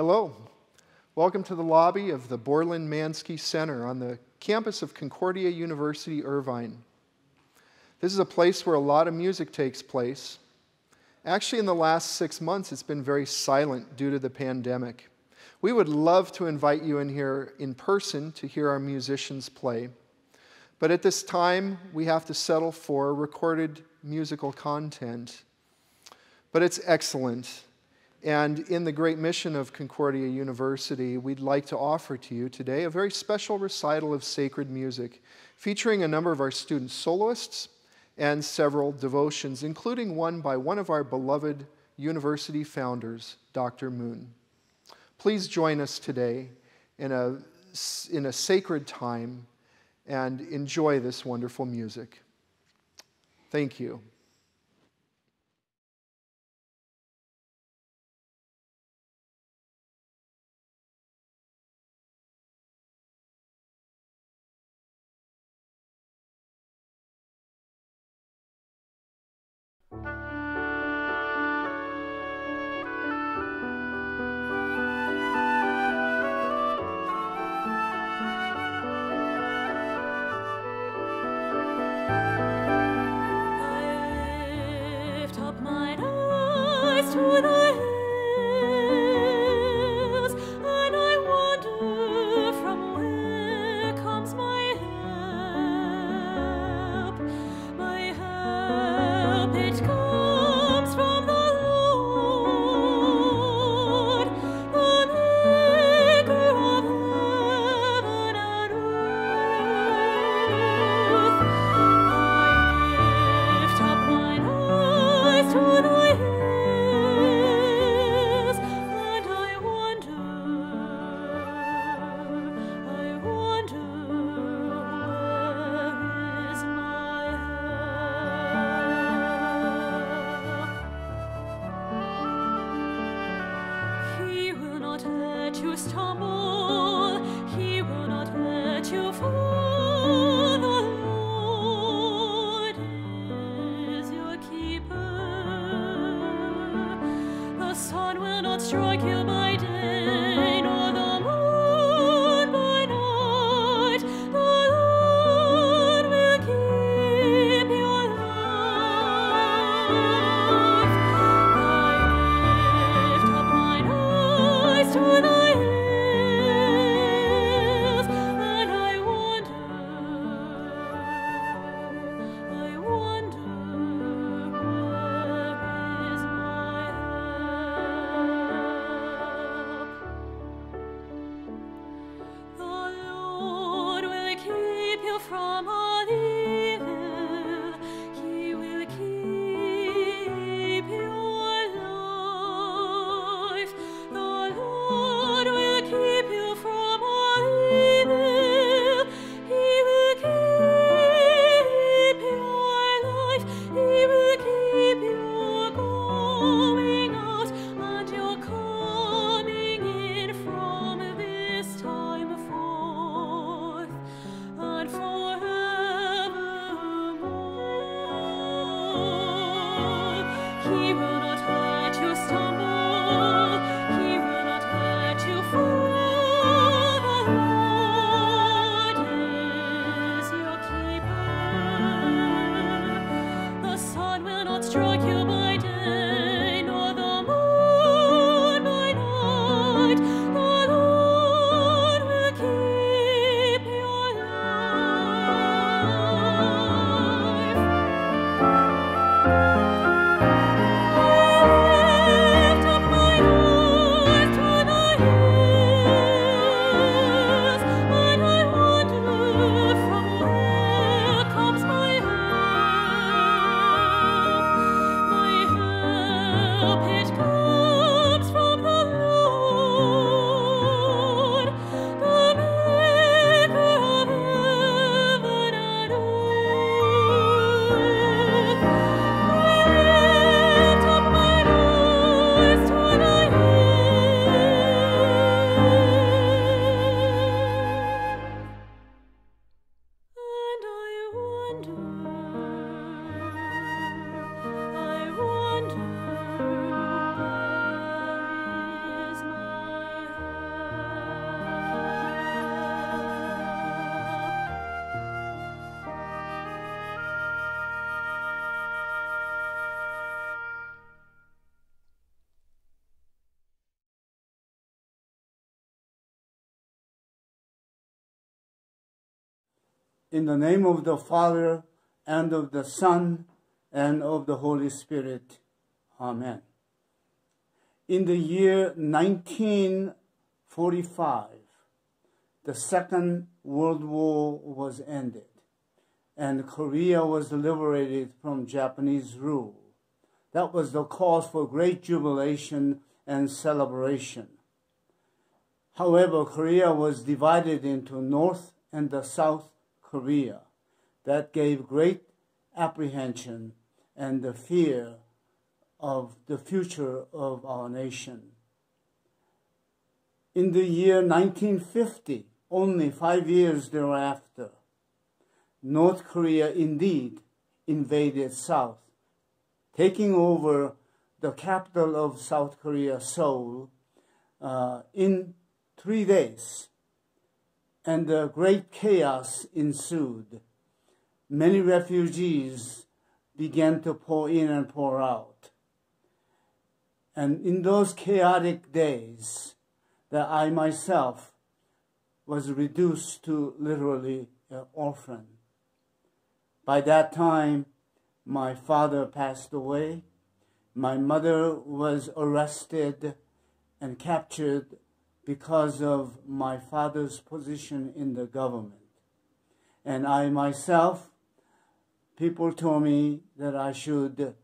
Hello. Welcome to the lobby of the Borland Manske Center on the campus of Concordia University, Irvine. This is a place where a lot of music takes place. Actually, in the last six months, it's been very silent due to the pandemic. We would love to invite you in here in person to hear our musicians play. But at this time, we have to settle for recorded musical content. But it's excellent. And in the great mission of Concordia University, we'd like to offer to you today a very special recital of sacred music featuring a number of our student soloists and several devotions, including one by one of our beloved university founders, Dr. Moon. Please join us today in a, in a sacred time and enjoy this wonderful music. Thank you. most humble. In the name of the Father, and of the Son, and of the Holy Spirit. Amen. In the year 1945, the Second World War was ended, and Korea was liberated from Japanese rule. That was the cause for great jubilation and celebration. However, Korea was divided into North and the South Korea. That gave great apprehension and the fear of the future of our nation. In the year 1950, only five years thereafter, North Korea indeed invaded South, taking over the capital of South Korea, Seoul, uh, in three days. And a great chaos ensued. Many refugees began to pour in and pour out. And in those chaotic days, that I myself was reduced to literally an orphan. By that time, my father passed away. My mother was arrested and captured because of my father's position in the government. And I myself, people told me that I should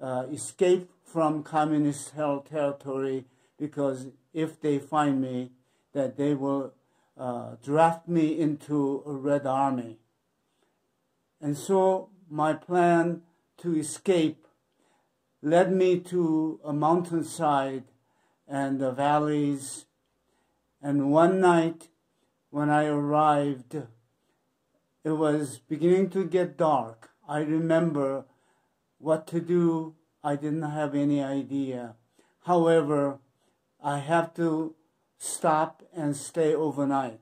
uh, escape from communist held territory because if they find me, that they will uh, draft me into a Red Army. And so my plan to escape led me to a mountainside and the valleys. And one night when I arrived, it was beginning to get dark. I remember what to do. I didn't have any idea. However, I have to stop and stay overnight.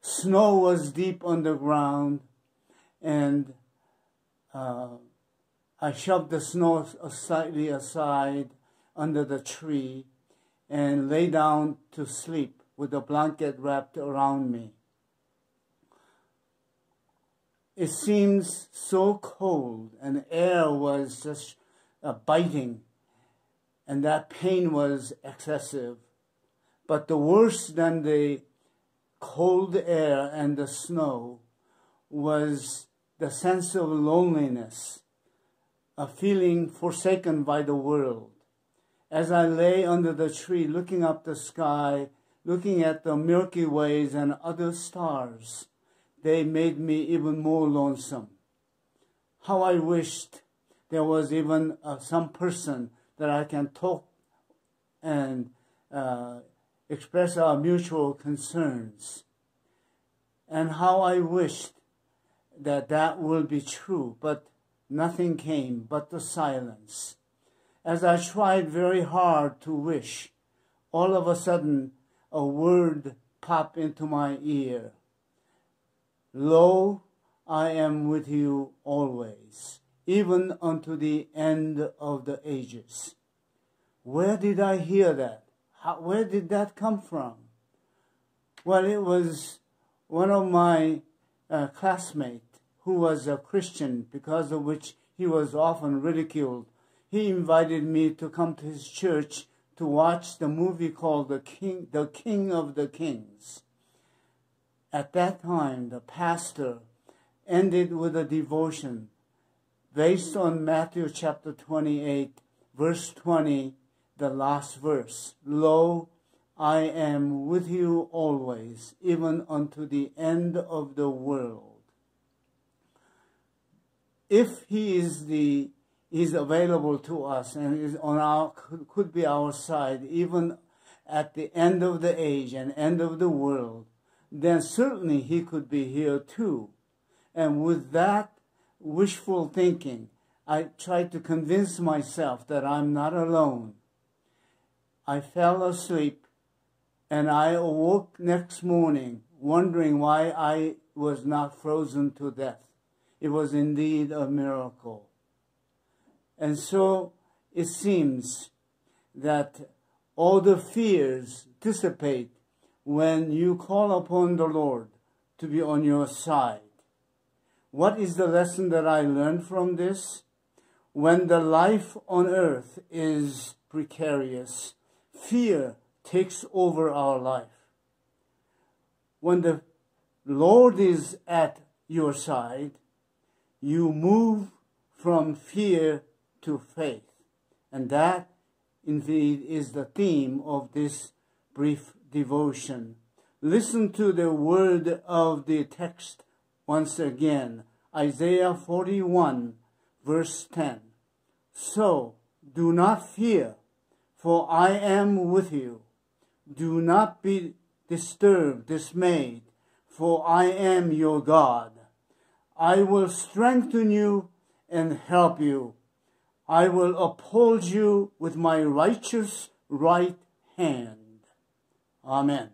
Snow was deep on the ground, and uh, I shoved the snow slightly aside under the tree and lay down to sleep with a blanket wrapped around me. It seems so cold, and air was just uh, biting, and that pain was excessive. But the worse than the cold air and the snow was the sense of loneliness, a feeling forsaken by the world. As I lay under the tree looking up the sky, looking at the Milky Ways and other stars, they made me even more lonesome. How I wished there was even uh, some person that I can talk and uh, express our mutual concerns. And how I wished that that will be true, but nothing came but the silence. As I tried very hard to wish, all of a sudden a word popped into my ear. Lo, I am with you always, even unto the end of the ages. Where did I hear that? How, where did that come from? Well, it was one of my uh, classmates who was a Christian, because of which he was often ridiculed. He invited me to come to his church to watch the movie called The King, the King of the Kings. At that time, the pastor ended with a devotion based on Matthew chapter 28, verse 20, the last verse. Lo, I am with you always, even unto the end of the world. If he is the is available to us and is on our could be our side even at the end of the age and end of the world then certainly he could be here too. And with that wishful thinking, I tried to convince myself that I'm not alone. I fell asleep and I awoke next morning wondering why I was not frozen to death. It was indeed a miracle. And so it seems that all the fears dissipate when you call upon the Lord to be on your side. What is the lesson that I learned from this? When the life on earth is precarious, fear takes over our life. When the Lord is at your side, you move from fear to faith. And that, indeed, is the theme of this brief devotion. Listen to the word of the text once again Isaiah 41, verse 10. So do not fear, for I am with you. Do not be disturbed, dismayed, for I am your God. I will strengthen you and help you. I will uphold you with my righteous right hand. Amen.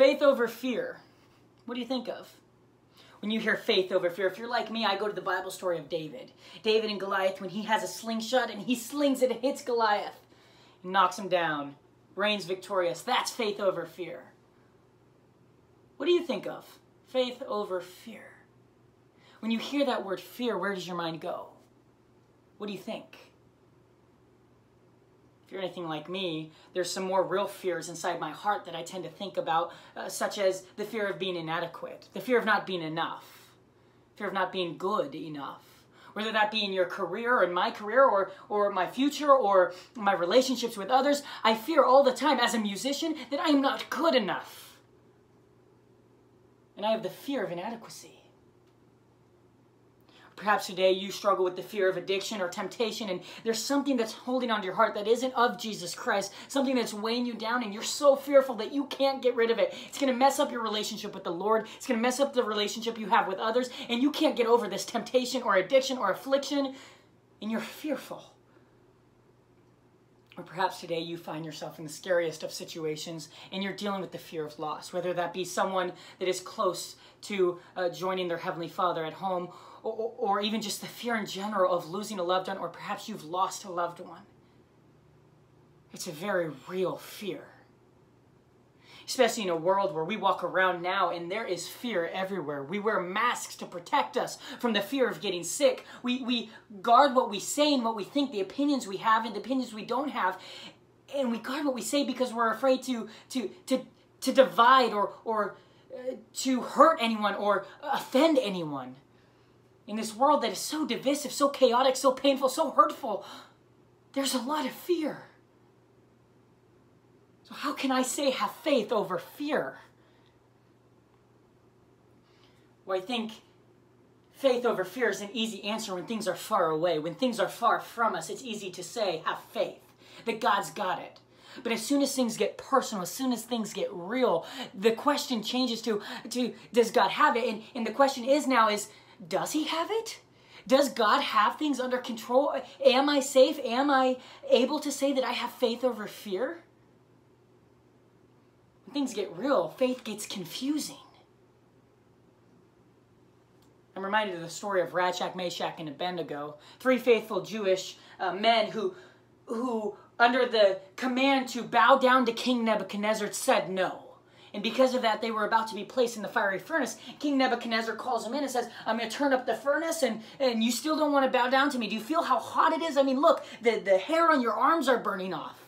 Faith over fear. What do you think of? When you hear faith over fear, if you're like me, I go to the Bible story of David. David and Goliath, when he has a slingshot and he slings it and hits Goliath, knocks him down, reigns victorious. That's faith over fear. What do you think of? Faith over fear. When you hear that word fear, where does your mind go? What do you think? If you're anything like me, there's some more real fears inside my heart that I tend to think about, uh, such as the fear of being inadequate, the fear of not being enough, fear of not being good enough. Whether that be in your career or in my career or, or my future or my relationships with others, I fear all the time as a musician that I am not good enough. And I have the fear of inadequacy. Perhaps today you struggle with the fear of addiction or temptation, and there's something that's holding onto your heart that isn't of Jesus Christ, something that's weighing you down, and you're so fearful that you can't get rid of it. It's going to mess up your relationship with the Lord, it's going to mess up the relationship you have with others, and you can't get over this temptation or addiction or affliction, and you're fearful. Or perhaps today you find yourself in the scariest of situations and you're dealing with the fear of loss, whether that be someone that is close to uh, joining their Heavenly Father at home or, or even just the fear in general of losing a loved one, or perhaps you've lost a loved one. It's a very real fear. Especially in a world where we walk around now and there is fear everywhere. We wear masks to protect us from the fear of getting sick. We, we guard what we say and what we think, the opinions we have and the opinions we don't have. And we guard what we say because we're afraid to, to, to, to divide or, or uh, to hurt anyone or offend anyone in this world that is so divisive, so chaotic, so painful, so hurtful, there's a lot of fear. So, how can I say have faith over fear? Well, I think faith over fear is an easy answer when things are far away. When things are far from us, it's easy to say, have faith, that God's got it. But as soon as things get personal, as soon as things get real, the question changes to, to does God have it? And, and the question is now is, does he have it? Does God have things under control? Am I safe? Am I able to say that I have faith over fear? When things get real, faith gets confusing. I'm reminded of the story of Shadrach, Meshach, and Abednego, three faithful Jewish uh, men who, who, under the command to bow down to King Nebuchadnezzar, said no. And because of that, they were about to be placed in the fiery furnace. King Nebuchadnezzar calls them in and says, I'm going to turn up the furnace, and, and you still don't want to bow down to me. Do you feel how hot it is? I mean, look, the, the hair on your arms are burning off.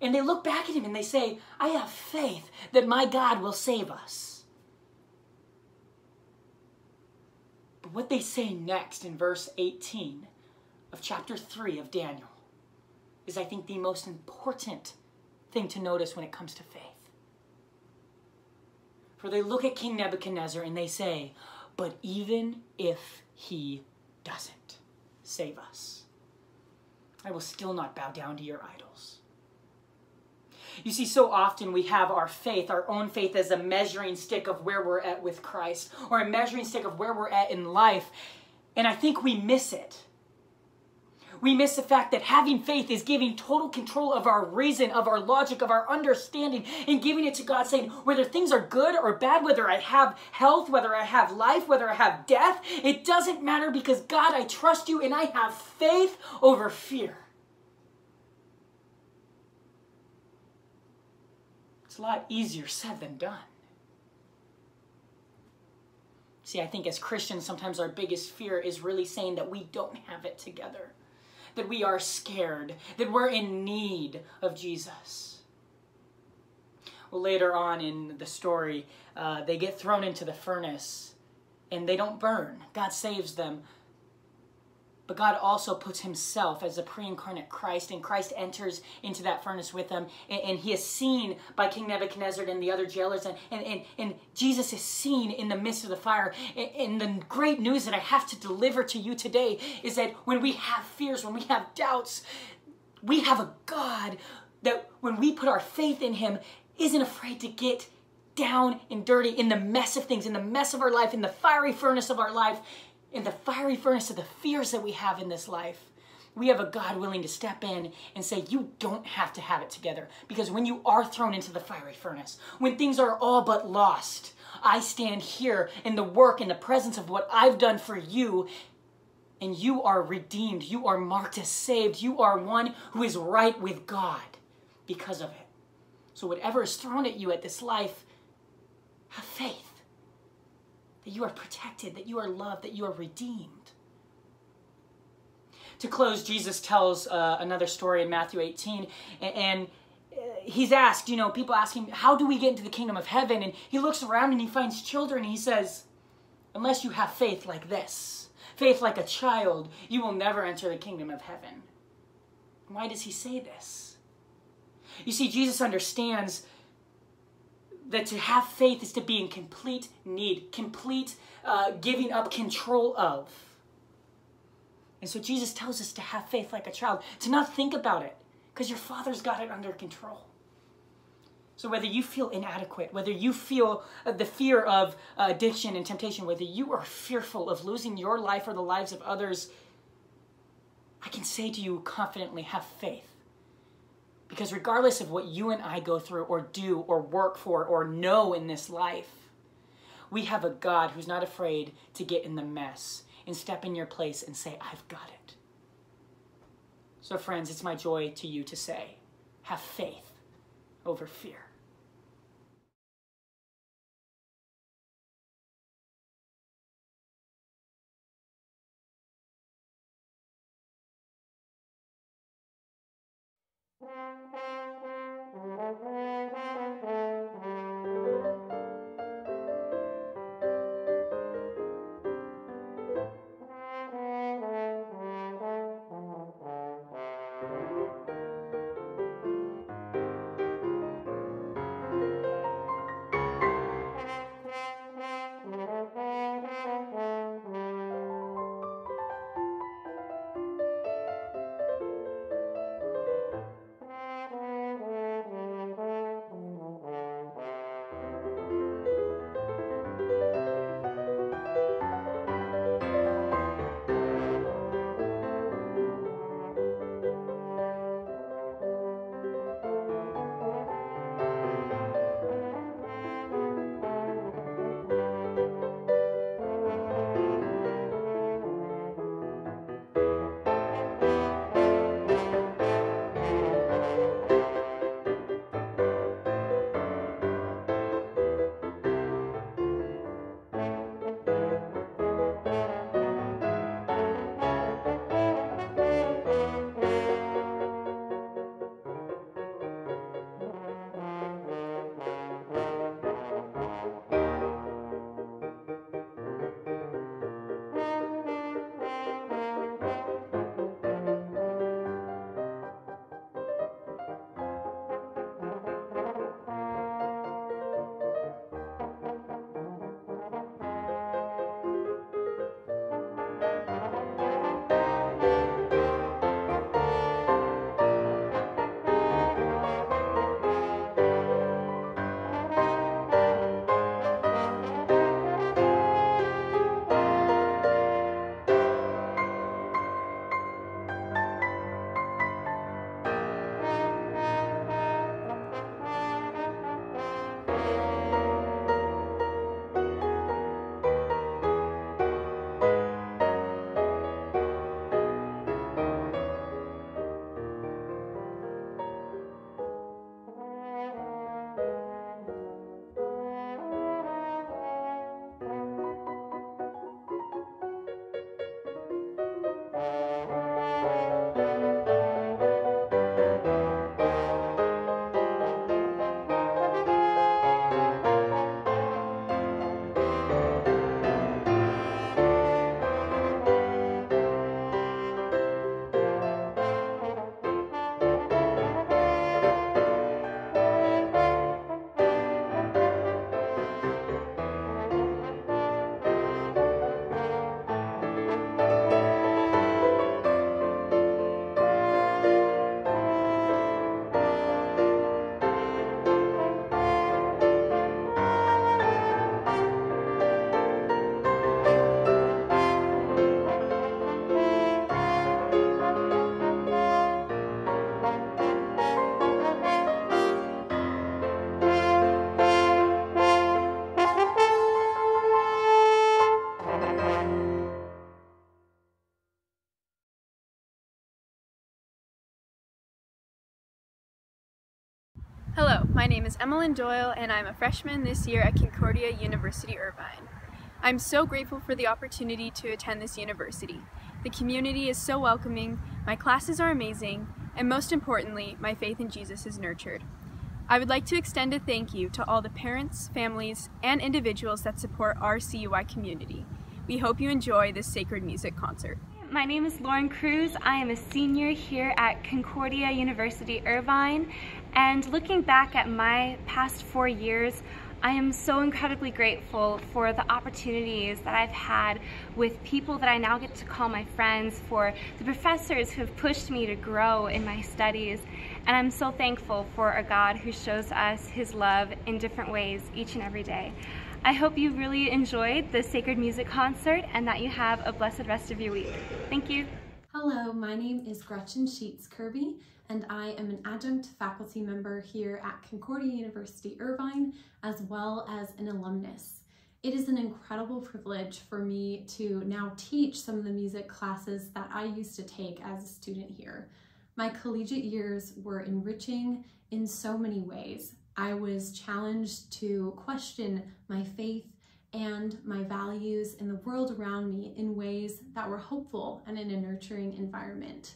And they look back at him and they say, I have faith that my God will save us. But what they say next in verse 18 of chapter 3 of Daniel is, I think, the most important thing to notice when it comes to faith. For they look at King Nebuchadnezzar and they say, But even if he doesn't save us, I will still not bow down to your idols. You see, so often we have our faith, our own faith, as a measuring stick of where we're at with Christ, or a measuring stick of where we're at in life. And I think we miss it we miss the fact that having faith is giving total control of our reason, of our logic, of our understanding, and giving it to God, saying, whether things are good or bad, whether I have health, whether I have life, whether I have death, it doesn't matter because God, I trust you and I have faith over fear. It's a lot easier said than done. See, I think as Christians, sometimes our biggest fear is really saying that we don't have it together that we are scared, that we're in need of Jesus. Well, later on in the story, uh, they get thrown into the furnace and they don't burn. God saves them but God also puts himself as a pre-incarnate Christ, and Christ enters into that furnace with them, and, and, he is seen by King Nebuchadnezzar and the other jailers, and, and, and, and Jesus is seen in the midst of the fire. And, and the great news that I have to deliver to you today is that when we have fears, when we have doubts, we have a God that when we put our faith in him, isn't afraid to get down and dirty in the mess of things, in the mess of our life, in the fiery furnace of our life, in the fiery furnace of the fears that we have in this life, We have a God willing to step in and say, You don't have to have it together. Because when you are thrown into the fiery furnace, when things are all but lost, I stand here in the work, in the presence of what I've done for you, and you are redeemed. You are marked as saved. You are one who is right with God because of it. So, whatever is thrown at you at this life, have faith that you are protected, that you are loved, that you are redeemed. To close, Jesus tells uh, another story in Matthew 18, and, and uh, he's asked, you know, people ask him, How do we get into the kingdom of heaven? And he looks around and he finds children, and he says, Unless you have faith like this, faith like a child, you will never enter the kingdom of heaven. Why does he say this? You see, Jesus understands that to have faith is to be in complete need, complete uh, giving up control of. And so Jesus tells us to have faith like a child, to not think about it, because your Father's got it under control. So whether you feel inadequate, whether you feel uh, the fear of uh, addiction and temptation, whether you are fearful of losing your life or the lives of others, I can say to you confidently, have faith. Because regardless of what you and I go through or do or work for or know in this life, we have a God who's not afraid to get in the mess and step in your place and say, I've got it. So, friends, it's my joy to you to say, have faith over fear. Mm-hmm. Hello, my name is Emmalyn Doyle and I'm a freshman this year at Concordia University Irvine. I'm so grateful for the opportunity to attend this university. The community is so welcoming, my classes are amazing, and most importantly, my faith in Jesus is nurtured. I would like to extend a thank you to all the parents, families, and individuals that support our CUI community. We hope you enjoy this sacred music concert. My name is Lauren Cruz. I am a senior here at Concordia University Irvine. And looking back at my past four years, I am so incredibly grateful for the opportunities that I've had with people that I now get to call my friends, for the professors who have pushed me to grow in my studies. And I'm so thankful for a God who shows us his love in different ways each and every day. I hope you really enjoyed the Sacred Music Concert and that you have a blessed rest of your week. Thank you. Hello, my name is Gretchen Sheets Kirby and I am an adjunct faculty member here at Concordia University Irvine, as well as an alumnus. It is an incredible privilege for me to now teach some of the music classes that I used to take as a student here. My collegiate years were enriching in so many ways. I was challenged to question my faith and my values in the world around me in ways that were hopeful and in a nurturing environment.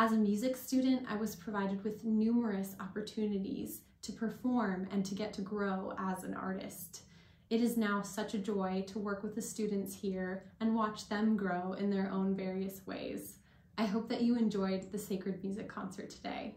As a music student, I was provided with numerous opportunities to perform and to get to grow as an artist. It is now such a joy to work with the students here and watch them grow in their own various ways. I hope that you enjoyed the Sacred Music Concert today.